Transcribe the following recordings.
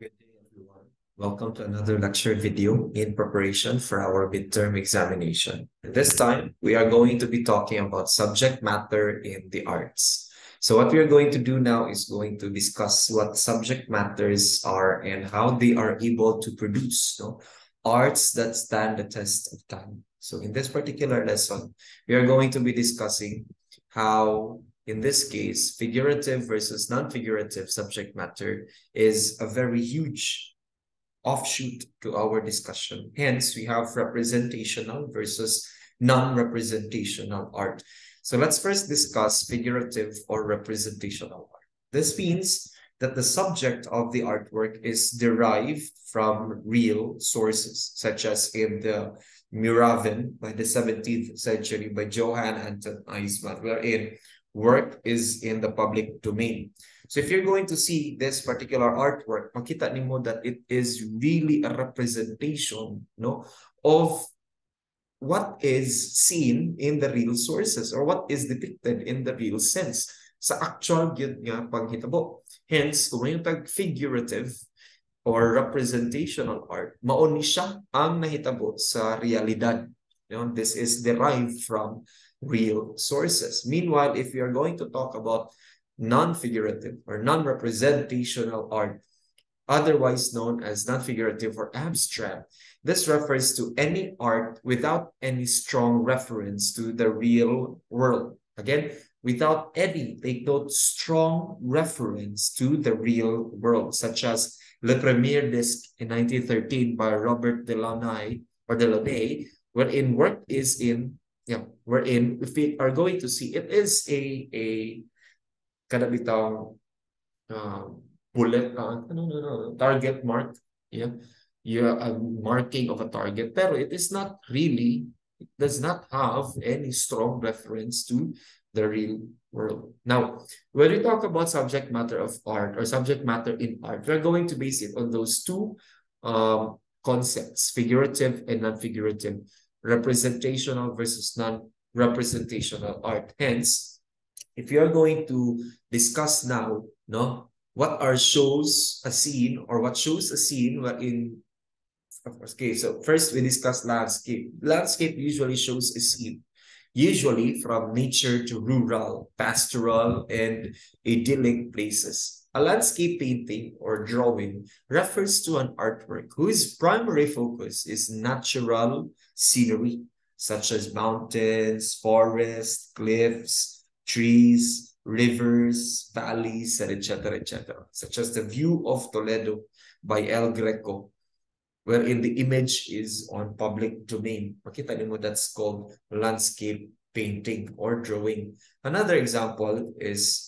Good day, everyone. Welcome to another lecture video in preparation for our midterm examination. This time, we are going to be talking about subject matter in the arts. So what we are going to do now is going to discuss what subject matters are and how they are able to produce no? arts that stand the test of time. So in this particular lesson, we are going to be discussing how in this case, figurative versus non-figurative subject matter is a very huge offshoot to our discussion. Hence, we have representational versus non-representational art. So let's first discuss figurative or representational art. This means that the subject of the artwork is derived from real sources, such as in the Muraven by the 17th century by Johann Anton Eismann, wherein work is in the public domain. So if you're going to see this particular artwork, makita nimo that it is really a representation no, of what is seen in the real sources or what is depicted in the real sense sa actual gyud nga panghitabo. Hence, kung yung tag figurative or representational art, mauni siya ang nahitabo sa realidad. You know, this is derived from real sources. Meanwhile, if we are going to talk about non-figurative or non-representational art, otherwise known as non-figurative or abstract, this refers to any art without any strong reference to the real world. Again, without any, take note, strong reference to the real world, such as Le Premier Disc in 1913 by Robert Delaunay or Delaunay, wherein work is in yeah, wherein if we are going to see, it is a a kada bitaw uh, bullet, uh, no, no, no, target mark, yeah, yeah, a marking of a target, pero it is not really, it does not have any strong reference to the real world. Now, when we talk about subject matter of art or subject matter in art, we're going to base it on those two um, concepts, figurative and non-figurative representational versus non-representational art. Hence, if you're going to discuss now, no, what are shows a scene or what shows a scene in of course, okay, so first we discuss landscape. Landscape usually shows a scene, usually from nature to rural, pastoral, and idyllic places. A landscape painting or drawing refers to an artwork whose primary focus is natural scenery, such as mountains, forests, cliffs, trees, rivers, valleys, etc., etc., such as the view of Toledo by El Greco, wherein the image is on public domain. Makita mo that's called landscape painting or drawing. Another example is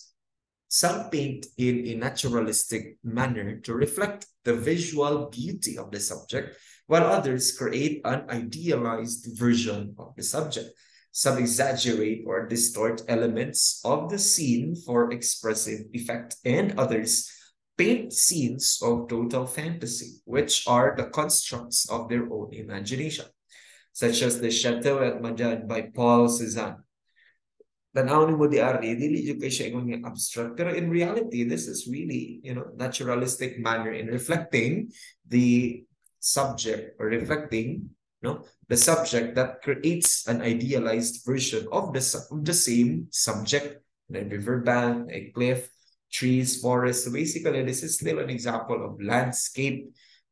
some paint in a naturalistic manner to reflect the visual beauty of the subject, while others create an idealized version of the subject. Some exaggerate or distort elements of the scene for expressive effect, and others paint scenes of total fantasy, which are the constructs of their own imagination, such as the Chateau at Médan by Paul Cézanne, tanaw ni mo di ari, dili yung kay yung abstract. Pero in reality, this is really, you know, naturalistic manner in reflecting the subject or reflecting no, the subject that creates an idealized version of the, of the same subject, the riverbank, a cliff, trees, forest. So basically, this is still an example of landscape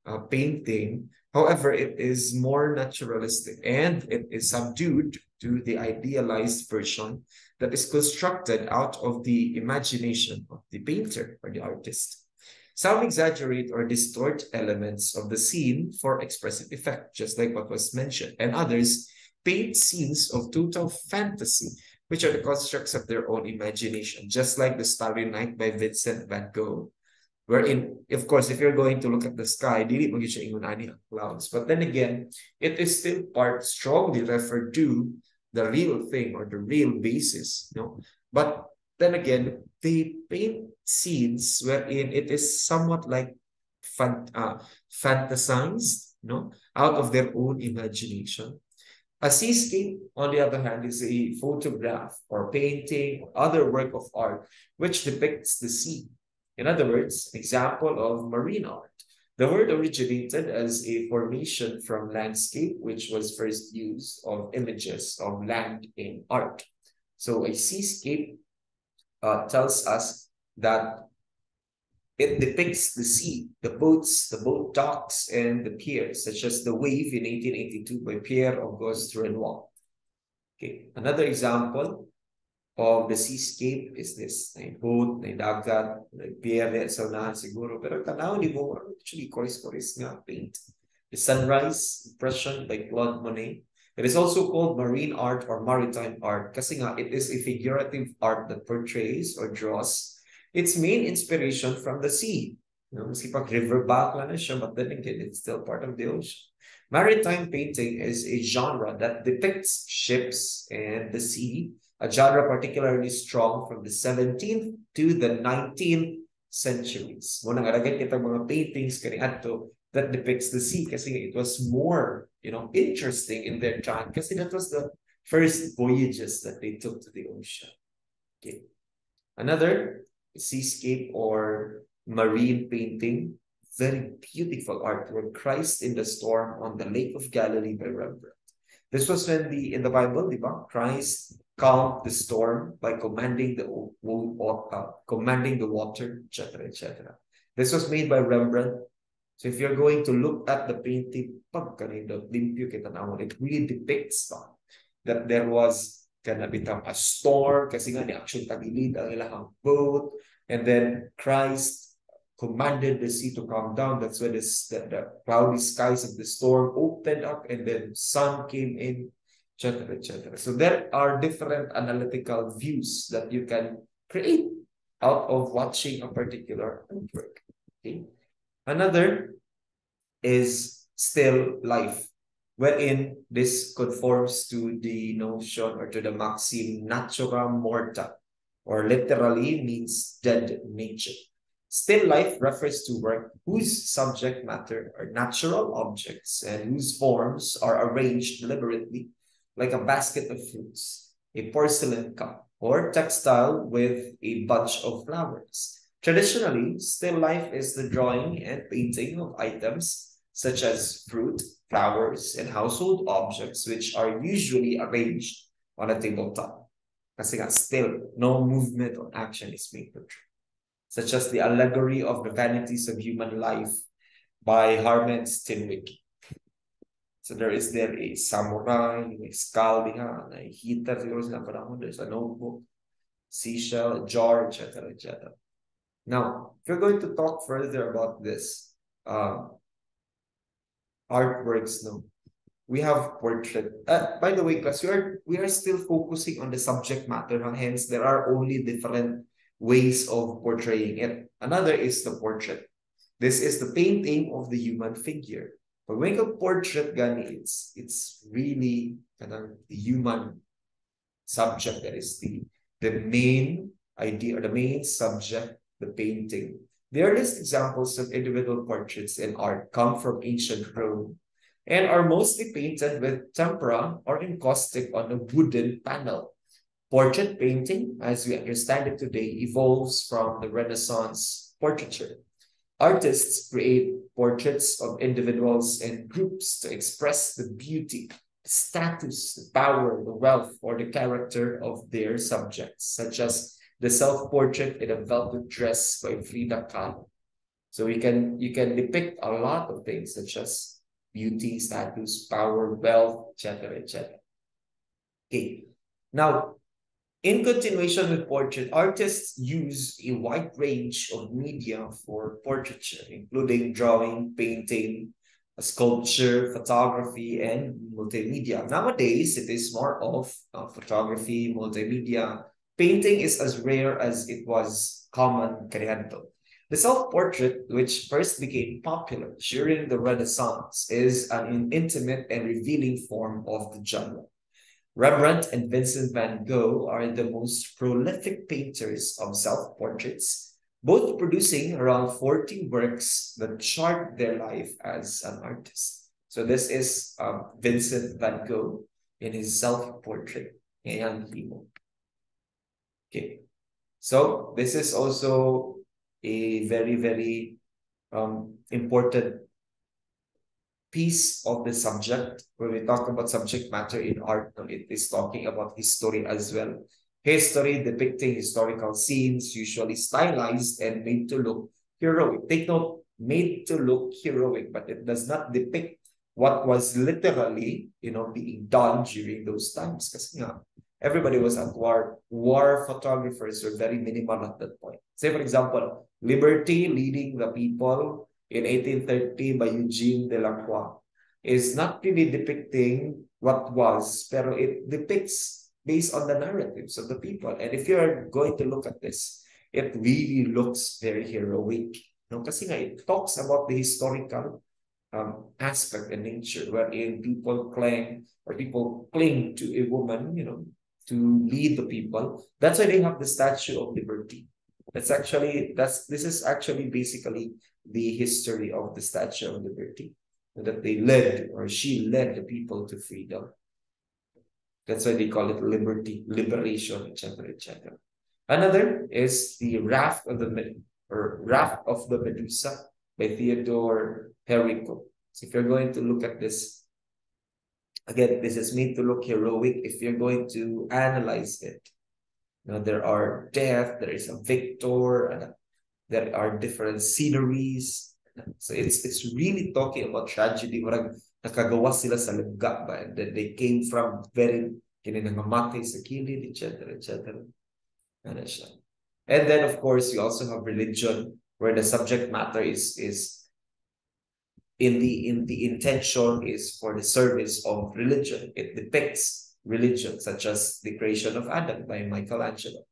uh, painting. However, it is more naturalistic and it is subdued to the idealized version that is constructed out of the imagination of the painter or the artist. Some exaggerate or distort elements of the scene for expressive effect, just like what was mentioned, and others paint scenes of total fantasy, which are the constructs of their own imagination, just like the Starry Night by Vincent van Gogh. Wherein, of course, if you're going to look at the sky, dili mo siya ingunani ang clouds. But then again, it is still part strongly referred to the real thing or the real basis, you know. But then again, they paint scenes wherein it is somewhat like fan, uh, fantasized, you know, out of their own imagination. A seascape, on the other hand, is a photograph or painting or other work of art which depicts the sea. In other words, example of marine art. The word originated as a formation from landscape, which was first used of images of land in art. So a seascape uh, tells us that it depicts the sea, the boats, the boat docks, and the piers, such as the wave in 1882 by Pierre Auguste Renoir. Okay, another example of the seascape is this. Na boat, na dagat, na pier sa unahan siguro. Pero tanaw ni mo, actually, koris-koris nga paint. The Sunrise Impression by Claude Monet. It is also called marine art or maritime art kasi nga it is a figurative art that portrays or draws its main inspiration from the sea. You know, maski pag riverbank lang na siya, but then again, it's still part of the ocean. Maritime painting is a genre that depicts ships and the sea, a genre particularly strong from the 17th to the 19th centuries. Mga paintings that depicts the sea kasi it was more, you know, interesting in their time kasi that was the first voyages that they took to the ocean. Okay. Another seascape or marine painting. Very beautiful artwork, Christ in the Storm on the Lake of Galilee by Rembrandt. This was when the in the Bible, the Christ calmed the storm by commanding the uh, commanding the water, etc., etc. This was made by Rembrandt. So if you're going to look at the painting, it really depicts that, that there was gonna become a storm kasi nga action tagilid ang ilang boat and then Christ commanded the sea to calm down. That's when this, the, the cloudy skies of the storm opened up and then sun came in, etc., etc. So there are different analytical views that you can create out of watching a particular artwork. Okay. Another is still life, wherein this conforms to the notion or to the maxim natura morta, or literally means dead nature. Still life refers to work whose subject matter are natural objects and whose forms are arranged deliberately like a basket of fruits, a porcelain cup, or textile with a bunch of flowers. Traditionally, still life is the drawing and painting of items such as fruit, flowers, and household objects which are usually arranged on a tabletop. Kasi nga, still, no movement or action is being portrayed. Such as the allegory of the vanities of human life by Harmen Steenwyck. So there is there a samurai, may skull diha, na heater panahon, there's a notebook, seashell, a jar, etc., etc. Now, if you're going to talk further about this, uh, artworks, no, we have portrait. Uh, by the way, class, we are we are still focusing on the subject matter. Hence, there are only different ways of portraying it. Another is the portrait. This is the painting of the human figure. When you portrait gani, it's it's really of the human subject that is the the main idea or the main subject, the painting. The earliest examples of individual portraits in art come from ancient Rome and are mostly painted with tempera or encaustic on a wooden panel. Portrait painting, as we understand it today, evolves from the Renaissance portraiture. Artists create portraits of individuals and groups to express the beauty, the status, the power, the wealth, or the character of their subjects, such as the self-portrait in a velvet dress by Frida Kahlo. So you can you can depict a lot of things such as beauty, status, power, wealth, etc., etc. Okay. Now, in continuation with portrait, artists use a wide range of media for portraiture, including drawing, painting, sculpture, photography, and multimedia. Nowadays, it is more of uh, photography, multimedia. Painting is as rare as it was common creando. The self-portrait, which first became popular during the Renaissance, is an intimate and revealing form of the genre. Rembrandt and Vincent van Gogh are the most prolific painters of self-portraits, both producing around 40 works that chart their life as an artist. So this is um, Vincent van Gogh in his self-portrait, Young People. Okay, so this is also a very, very um, important piece of the subject. When we talk about subject matter in art, it is talking about history as well. History depicting historical scenes, usually stylized and made to look heroic. Take note, made to look heroic, but it does not depict what was literally, you know, being done during those times. Kasi nga, everybody was at war. War photographers were very minimal at that point. Say, for example, Liberty leading the people in 1830 by Eugene Delacroix is not really depicting what was, pero it depicts based on the narratives of the people. And if you're going to look at this, it really looks very heroic. No? Kasi nga, it talks about the historical um, aspect and nature wherein people cling or people cling to a woman, you know, to lead the people. That's why they have the Statue of Liberty. That's actually, that's this is actually basically the history of the Statue of Liberty, that they led or she led the people to freedom. That's why they call it liberty, liberation, etc., etc. Another is the Raft of the or Raft of the Medusa by Theodore Gericault. So if you're going to look at this, again, this is made to look heroic if you're going to analyze it. Now there are death, there is a victor, and there are different sceneries. So it's it's really talking about tragedy. Parang nakagawa sila sa lugga ba? And they came from very kininangamatay sa kilid, etc., etc. Ano siya. And then, of course, you also have religion, where the subject matter is is in the in the intention is for the service of religion. It depicts religion, such as the creation of Adam by Michelangelo.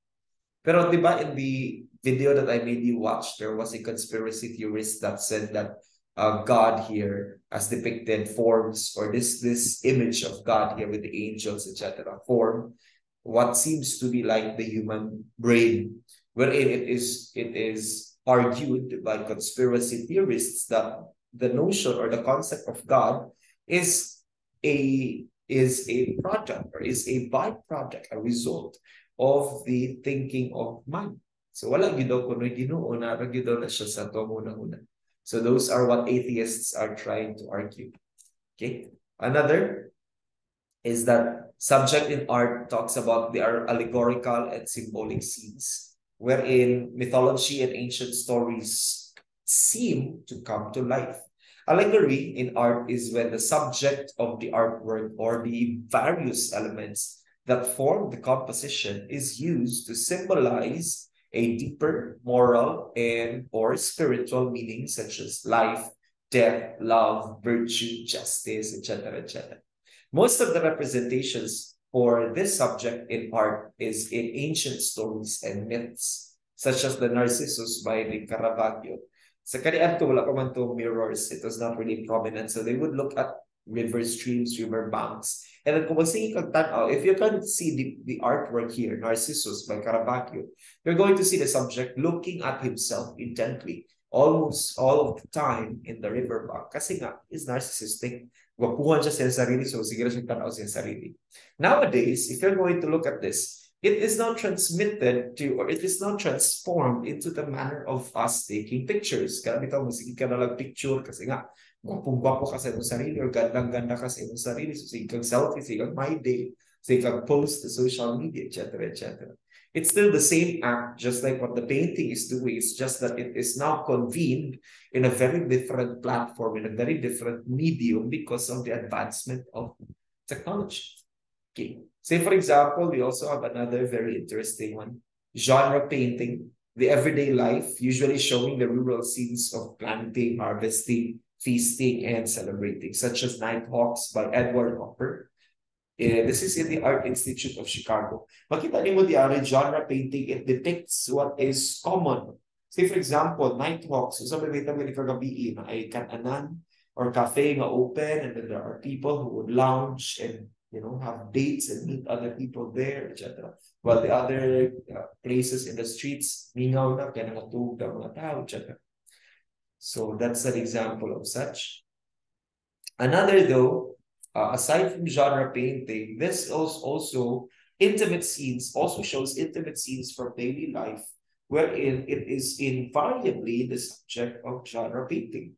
Pero di ba in the video that I made you watch, there was a conspiracy theorist that said that uh, God here, as depicted, forms or this this image of God here with the angels, etc., form what seems to be like the human brain, wherein it is it is argued by conspiracy theorists that the notion or the concept of God is a is a product or is a byproduct, a result of the thinking of man. So wala gyud daw kuno Ginoo na gyud na siya sa to muna-una. So those are what atheists are trying to argue. Okay? Another is that subject in art talks about the allegorical and symbolic scenes wherein mythology and ancient stories seem to come to life. Allegory in art is when the subject of the artwork or the various elements that form the composition is used to symbolize a deeper moral and or spiritual meaning such as life, death, love, virtue, justice, etc., etc. Most of the representations for this subject in art is in ancient stories and myths, such as the Narcissus by the Caravaggio. Sa kaniadto, wala pa man to mirrors. It was not really prominent. So they would look at river streams, river banks. And then kung magsige kag tanaw, if you can see the, the artwork here, Narcissus by Caravaggio, you're going to see the subject looking at himself intently almost all of the time in the river bank. Kasi nga, is narcissistic. Wapuhan siya sa sarili, so siguro siya tanaw sa sarili. Nowadays, if you're going to look at this, it is now transmitted to, or it is now transformed into the manner of us taking pictures. Kaya bitaw mo, sige ka na lang picture kasi nga, gwapong-gwapo ka sa iyong sarili or gandang-ganda ka sa iyong sarili. So, sige kang selfie, sige kang my day, sige kang post to social media, etc., etc. It's still the same act, just like what the painting is doing. It's just that it is now convened in a very different platform, in a very different medium because of the advancement of technology. Okay. Say, for example, we also have another very interesting one, genre painting, the everyday life, usually showing the rural scenes of planting, harvesting, feasting, and celebrating, such as Nighthawks by Edward Hopper. Uh, this is in the Art Institute of Chicago. Makita ni mo di ari genre painting, it depicts what is common. Say for example, Nighthawks, so sabi kita mo kagabi na ay kananan or cafe nga open and then there are people who would lounge and you know have dates and meet other people there, etc. While the other uh, places in the streets, mingaw na, kaya ng mga tao, etc. So that's an example of such. Another though, uh, aside from genre painting, this is also intimate scenes, also shows intimate scenes from daily life wherein it is invariably the subject of genre painting.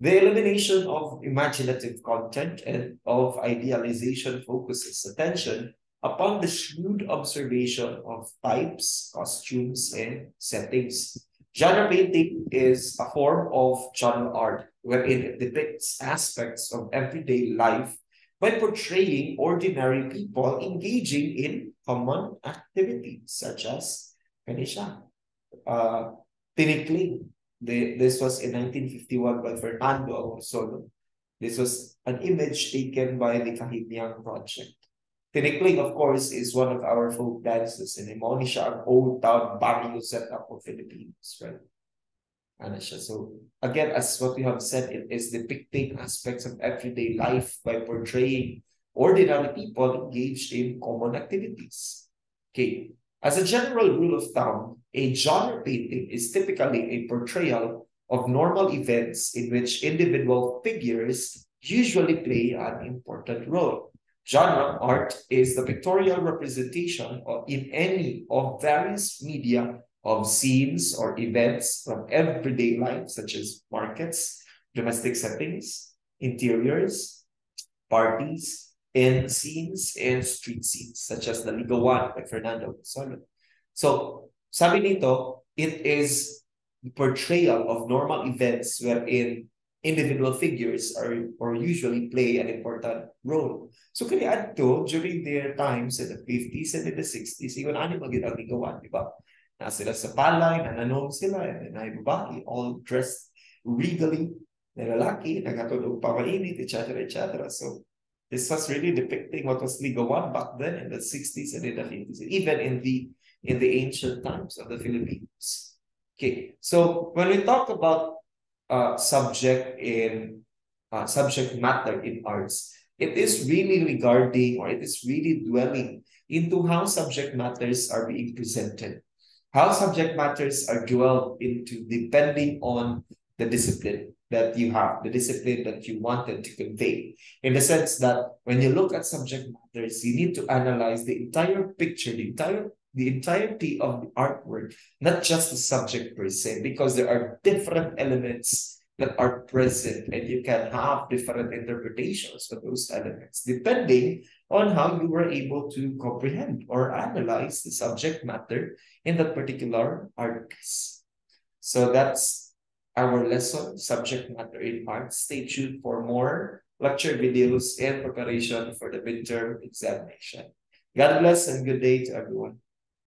The elimination of imaginative content and of idealization focuses attention upon the shrewd observation of types, costumes, and settings. Genre painting is a form of genre art wherein it depicts aspects of everyday life by portraying ordinary people engaging in common activities such as Kanisha, uh, Tinikling. The, this was in 1951 by Fernando Amorsolo. This was an image taken by the Kahimyang Project. Tinikling, of course, is one of our folk dances and siya ang old town barrio setup of Philippines, right? Ano. So, again, as what we have said, it is depicting aspects of everyday life by portraying ordinary people engaged in common activities. Okay, as a general rule of thumb, a genre painting is typically a portrayal of normal events in which individual figures usually play an important role. Genre art is the pictorial representation of, in any of various media of scenes or events from everyday life, such as markets, domestic settings, interiors, parties, and scenes and street scenes, such as the Ligawan by Fernando Solo. So, sabi nito, it is the portrayal of normal events wherein individual figures are or usually play an important role. So kaya to during their times in the 50s and in the 60s, yung animal gid ang ligawan, di ba? Na sila sa palay, nananom sila, na babae, all dressed regally, na lalaki, nagatulog pa mainit, etc., etc. So this was really depicting what was legal one back then in the 60s and in the 50s, even in the in the ancient times of the Philippines. Okay, so when we talk about uh, subject in uh, subject matter in arts, it is really regarding or it is really dwelling into how subject matters are being presented, how subject matters are dwelled into depending on the discipline that you have, the discipline that you wanted to convey. In the sense that when you look at subject matters, you need to analyze the entire picture, the entire the entirety of the artwork, not just the subject per se, because there are different elements that are present and you can have different interpretations of those elements depending on how you were able to comprehend or analyze the subject matter in that particular art piece. So that's our lesson, subject matter in art. Stay tuned for more lecture videos and preparation for the midterm examination. God bless and good day to everyone.